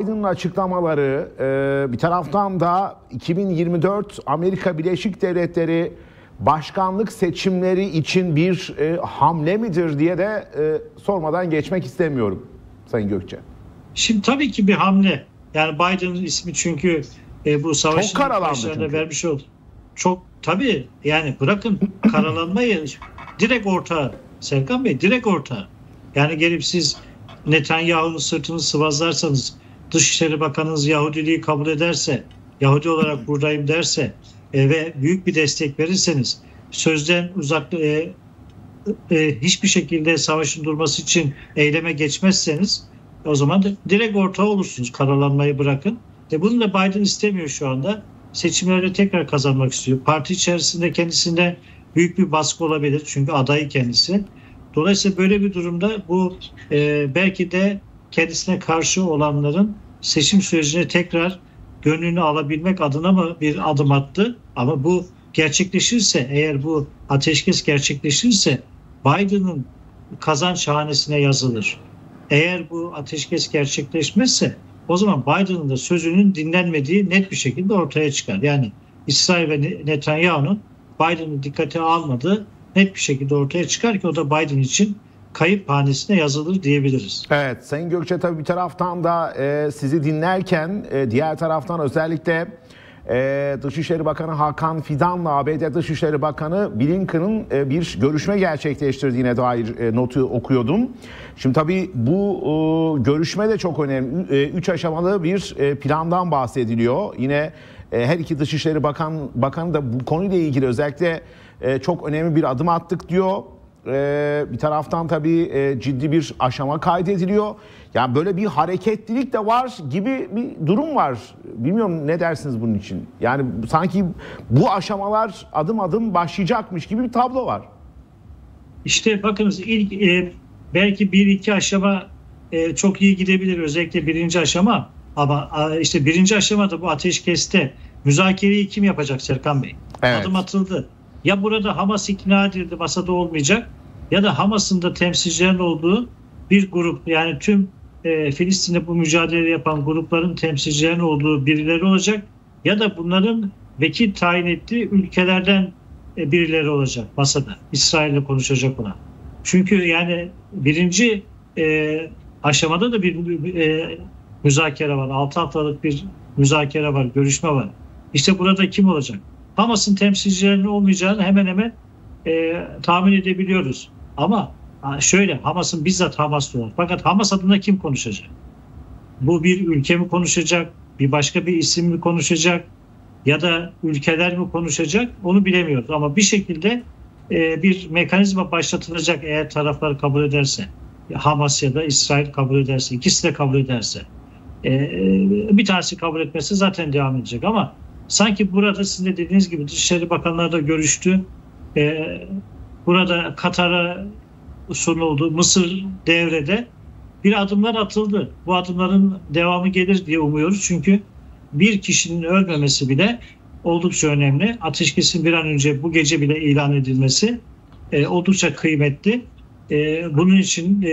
Biden'ın açıklamaları e, bir taraftan da 2024 Amerika Birleşik Devletleri başkanlık seçimleri için bir e, hamle midir diye de e, sormadan geçmek istemiyorum Sayın Gökçe. Şimdi tabii ki bir hamle. Yani Biden'ın ismi çünkü e, bu savaşın başlarında vermiş oldu. Çok tabii yani bırakın karalanmayı direkt orta Serkan Bey direkt orta. Yani gelip siz Netanyahu'nun sırtını sıvazlarsanız Dışişleri Bakanınız Yahudiliği kabul ederse, Yahudi olarak buradayım derse e, ve büyük bir destek verirseniz sözden uzak e, e, hiçbir şekilde savaşın durması için eyleme geçmezseniz o zaman da direkt ortağı olursunuz. Karalanmayı bırakın. E bunu da Biden istemiyor şu anda. Seçimlerde tekrar kazanmak istiyor. Parti içerisinde kendisinde büyük bir baskı olabilir. Çünkü adayı kendisi. Dolayısıyla böyle bir durumda bu e, belki de kendisine karşı olanların seçim sürecine tekrar gönlünü alabilmek adına mı bir adım attı? Ama bu gerçekleşirse eğer bu ateşkes gerçekleşirse Biden'ın kazanç hanesine yazılır. Eğer bu ateşkes gerçekleşmezse o zaman Biden'ın da sözünün dinlenmediği net bir şekilde ortaya çıkar. Yani İsrail ve Netanyahu'nun Biden'ı dikkate almadığı net bir şekilde ortaya çıkar ki o da Biden için kayıp hanesine yazılır diyebiliriz. Evet Sayın Gökçe tabii bir taraftan da e, sizi dinlerken e, diğer taraftan özellikle e, Dışişleri Bakanı Hakan Fidan'la ABD Dışişleri Bakanı Blinken'ın e, bir görüşme gerçekleştirdiğine dair e, notu okuyordum. Şimdi tabii bu e, görüşme de çok önemli. E, üç aşamalı bir e, plandan bahsediliyor. Yine e, her iki Dışişleri Bakan Bakanı da bu konuyla ilgili özellikle e, çok önemli bir adım attık diyor e, bir taraftan tabii e, ciddi bir aşama kaydediliyor. Yani böyle bir hareketlilik de var gibi bir durum var. Bilmiyorum ne dersiniz bunun için? Yani sanki bu aşamalar adım adım başlayacakmış gibi bir tablo var. İşte bakınız ilk e, belki bir iki aşama e, çok iyi gidebilir özellikle birinci aşama ama işte birinci aşamada bu ateşkeste müzakereyi kim yapacak Serkan Bey? Evet. Adım atıldı. Ya burada Hamas ikna edildi masada olmayacak ya da Hamas'ın da temsilcilerin olduğu bir grup yani tüm e, Filistin'de bu mücadele yapan grupların temsilcilerin olduğu birileri olacak ya da bunların vekil tayin ettiği ülkelerden e, birileri olacak masada. İsrail'le konuşacak ona. Çünkü yani birinci e, aşamada da bir e, müzakere var. Altı haftalık bir müzakere var, görüşme var. İşte burada kim olacak? Hamas'ın temsilcilerinin olmayacağını hemen hemen e, tahmin edebiliyoruz. Ama şöyle Hamas'ın bizzat Hamas'ta olur. Fakat Hamas adına kim konuşacak? Bu bir ülke mi konuşacak? Bir başka bir isim mi konuşacak? Ya da ülkeler mi konuşacak? Onu bilemiyoruz. Ama bir şekilde e, bir mekanizma başlatılacak eğer taraflar kabul ederse. Hamas ya da İsrail kabul ederse. ikisi de kabul ederse. E, bir tanesi kabul etmesi zaten devam edecek ama sanki burada sizin de dediğiniz gibi Dışişleri Bakanları da görüştü. E, burada Katar'a sunuldu. Mısır devrede bir adımlar atıldı. Bu adımların devamı gelir diye umuyoruz. Çünkü bir kişinin ölmemesi bile oldukça önemli. Ateşkesin bir an önce bu gece bile ilan edilmesi e, oldukça kıymetli. E, bunun için e,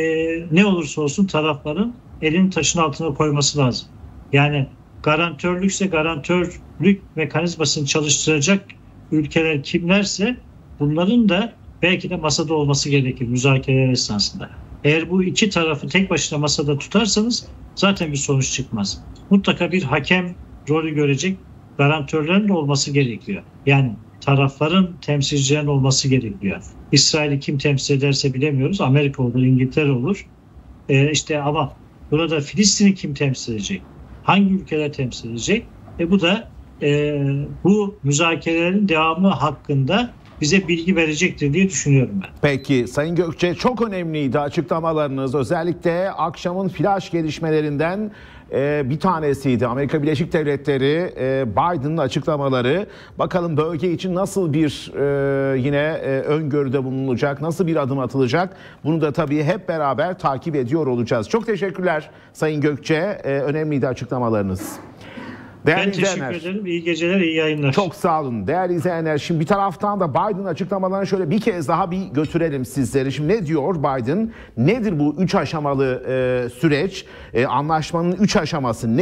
ne olursa olsun tarafların elin taşın altına koyması lazım. Yani garantörlükse garantörlük mekanizmasını çalıştıracak ülkeler kimlerse bunların da belki de masada olması gerekir müzakereler esnasında. Eğer bu iki tarafı tek başına masada tutarsanız zaten bir sonuç çıkmaz. Mutlaka bir hakem rolü görecek garantörlerin olması gerekiyor. Yani tarafların temsilcilerin olması gerekiyor. İsrail'i kim temsil ederse bilemiyoruz. Amerika olur, İngiltere olur. Ee, işte ama burada Filistin'i kim temsil edecek? Hangi ülkeler temsil edecek? E bu da e, bu müzakerelerin devamı hakkında bize bilgi verecektir diye düşünüyorum ben. Peki Sayın Gökçe çok önemliydi açıklamalarınız. Özellikle akşamın flash gelişmelerinden e, bir tanesiydi. Amerika Birleşik Devletleri e, Biden'ın açıklamaları. Bakalım bölge için nasıl bir e, yine e, öngörüde bulunacak, nasıl bir adım atılacak? Bunu da tabii hep beraber takip ediyor olacağız. Çok teşekkürler Sayın Gökçe. E, önemliydi açıklamalarınız. Değerli ben teşekkür izleyenler. ederim. İyi geceler, iyi yayınlar. Çok sağ olun değerli izleyenler. Şimdi bir taraftan da Biden açıklamalarını şöyle bir kez daha bir götürelim sizlere. Şimdi ne diyor Biden? Nedir bu üç aşamalı e, süreç? E, anlaşmanın üç aşaması ne?